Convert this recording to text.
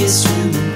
biggest swimming.